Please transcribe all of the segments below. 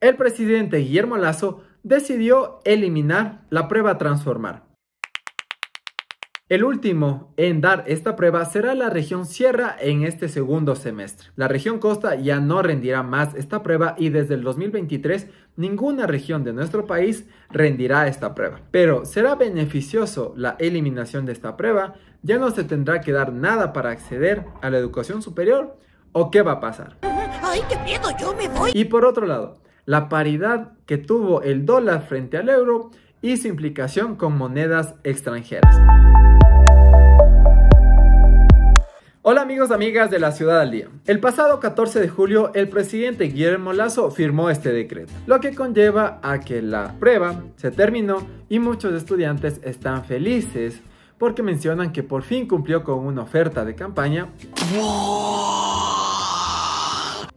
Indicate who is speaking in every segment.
Speaker 1: el presidente Guillermo Lazo decidió eliminar la prueba Transformar. El último en dar esta prueba será la región Sierra en este segundo semestre. La región Costa ya no rendirá más esta prueba y desde el 2023 ninguna región de nuestro país rendirá esta prueba. Pero ¿será beneficioso la eliminación de esta prueba? ¿Ya no se tendrá que dar nada para acceder a la educación superior? ¿O qué va a pasar?
Speaker 2: ¡Ay, qué miedo! ¡Yo me voy!
Speaker 1: Y por otro lado, la paridad que tuvo el dólar frente al euro y su implicación con monedas extranjeras. Hola amigos, amigas de la Ciudad al Día. El pasado 14 de julio, el presidente Guillermo Lazo firmó este decreto, lo que conlleva a que la prueba se terminó y muchos estudiantes están felices porque mencionan que por fin cumplió con una oferta de campaña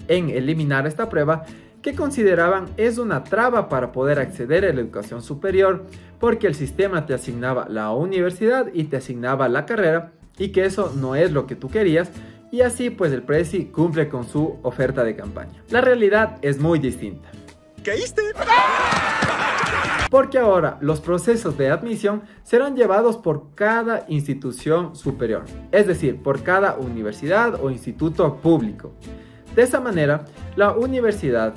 Speaker 1: en eliminar esta prueba que consideraban es una traba para poder acceder a la educación superior porque el sistema te asignaba la universidad y te asignaba la carrera y que eso no es lo que tú querías y así pues el Prezi cumple con su oferta de campaña. La realidad es muy distinta.
Speaker 3: ¿Caíste?
Speaker 1: Porque ahora los procesos de admisión serán llevados por cada institución superior, es decir, por cada universidad o instituto público. De esa manera, la universidad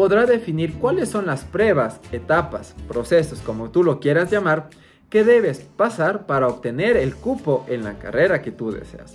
Speaker 1: podrá definir cuáles son las pruebas, etapas, procesos, como tú lo quieras llamar, que debes pasar para obtener el cupo en la carrera que tú deseas.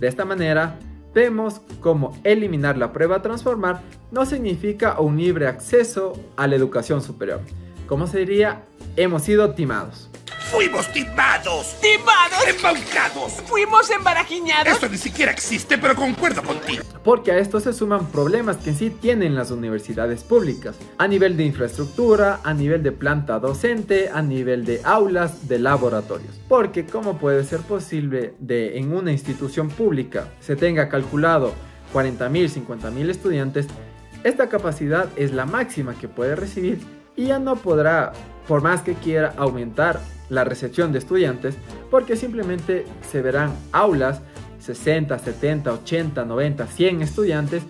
Speaker 1: De esta manera, vemos cómo eliminar la prueba transformar no significa un libre acceso a la educación superior. Como se diría, hemos sido timados.
Speaker 3: ¡Fuimos timados!
Speaker 2: ¡Timados!
Speaker 3: ¡Embaucados!
Speaker 2: ¡Fuimos embarajiñados!
Speaker 3: Esto ni siquiera existe, pero concuerdo contigo.
Speaker 1: Porque a esto se suman problemas que en sí tienen las universidades públicas, a nivel de infraestructura, a nivel de planta docente, a nivel de aulas, de laboratorios. Porque ¿cómo puede ser posible de en una institución pública se tenga calculado 40.000, 50.000 estudiantes? Esta capacidad es la máxima que puede recibir y ya no podrá, por más que quiera, aumentar la recepción de estudiantes porque simplemente se verán aulas 60, 70, 80, 90, 100 estudiantes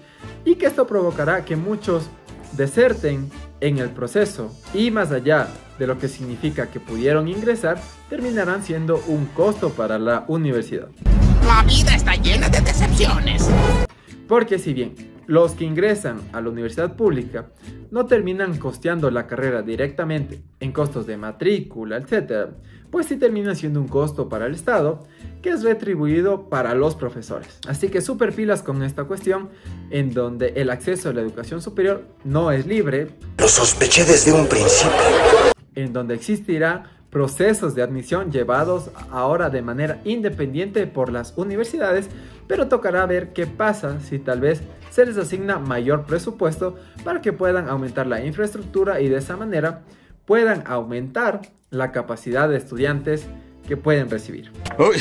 Speaker 1: y que esto provocará que muchos deserten en el proceso y más allá de lo que significa que pudieron ingresar, terminarán siendo un costo para la universidad.
Speaker 2: La vida está llena de decepciones.
Speaker 1: Porque si bien los que ingresan a la universidad pública no terminan costeando la carrera directamente en costos de matrícula, etc., pues sí termina siendo un costo para el Estado que es retribuido para los profesores. Así que super pilas con esta cuestión en donde el acceso a la educación superior no es libre.
Speaker 4: Lo sospeché desde un principio.
Speaker 1: En donde existirá procesos de admisión llevados ahora de manera independiente por las universidades, pero tocará ver qué pasa si tal vez se les asigna mayor presupuesto para que puedan aumentar la infraestructura y de esa manera puedan aumentar la capacidad de estudiantes que pueden recibir.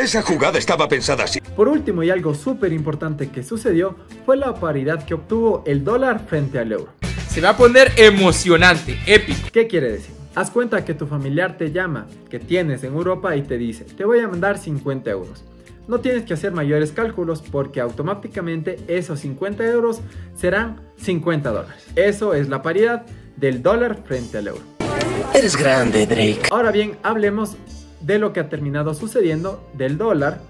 Speaker 3: esa jugada estaba pensada así.
Speaker 1: Por último y algo súper importante que sucedió fue la paridad que obtuvo el dólar frente al euro.
Speaker 5: Se va a poner emocionante, épico.
Speaker 1: ¿Qué quiere decir? Haz cuenta que tu familiar te llama, que tienes en Europa y te dice, te voy a mandar 50 euros. No tienes que hacer mayores cálculos porque automáticamente esos 50 euros serán 50 dólares. Eso es la paridad del dólar frente al euro.
Speaker 4: Eres grande, Drake.
Speaker 1: Ahora bien, hablemos de lo que ha terminado sucediendo del dólar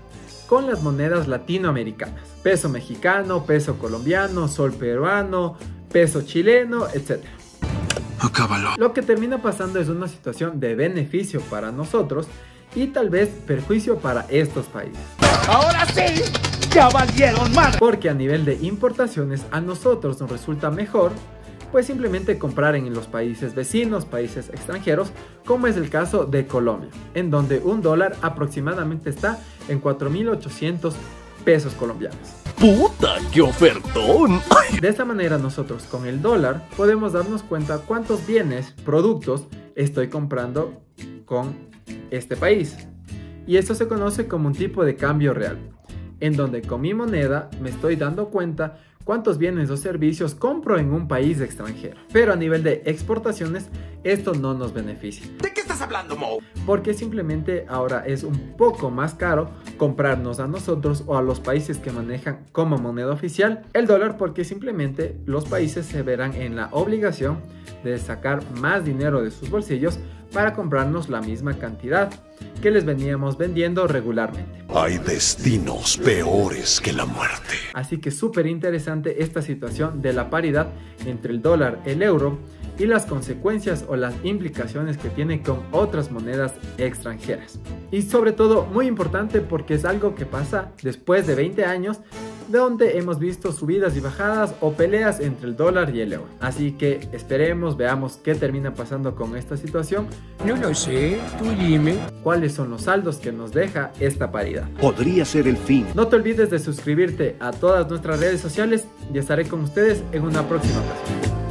Speaker 1: con las monedas latinoamericanas. Peso mexicano, peso colombiano, sol peruano, peso chileno, etc.
Speaker 3: Acábalo.
Speaker 1: Lo que termina pasando es una situación de beneficio para nosotros y tal vez perjuicio para estos países.
Speaker 2: Ahora sí, ya valieron más.
Speaker 1: Porque a nivel de importaciones a nosotros nos resulta mejor pues simplemente comprar en los países vecinos, países extranjeros, como es el caso de Colombia, en donde un dólar aproximadamente está en 4.800 pesos colombianos.
Speaker 4: ¡Puta, qué ofertón!
Speaker 1: De esta manera nosotros con el dólar podemos darnos cuenta cuántos bienes, productos estoy comprando con este país. Y esto se conoce como un tipo de cambio real, en donde con mi moneda me estoy dando cuenta cuántos bienes o servicios compro en un país extranjero. Pero a nivel de exportaciones, esto no nos beneficia.
Speaker 3: ¿De qué hablando, Mo?
Speaker 1: Porque simplemente ahora es un poco más caro comprarnos a nosotros o a los países que manejan como moneda oficial el dólar porque simplemente los países se verán en la obligación de sacar más dinero de sus bolsillos para comprarnos la misma cantidad que les veníamos vendiendo regularmente.
Speaker 6: Hay destinos peores que la muerte.
Speaker 1: Así que súper interesante esta situación de la paridad entre el dólar, el euro y las consecuencias o las implicaciones que tiene con otras monedas extranjeras. Y sobre todo muy importante porque es algo que pasa después de 20 años de donde hemos visto subidas y bajadas o peleas entre el dólar y el euro. Así que esperemos, veamos qué termina pasando con esta situación.
Speaker 2: No lo sé, tú dime.
Speaker 1: ¿Cuáles son los saldos que nos deja esta paridad?
Speaker 6: Podría ser el fin.
Speaker 1: No te olvides de suscribirte a todas nuestras redes sociales y estaré con ustedes en una próxima ocasión.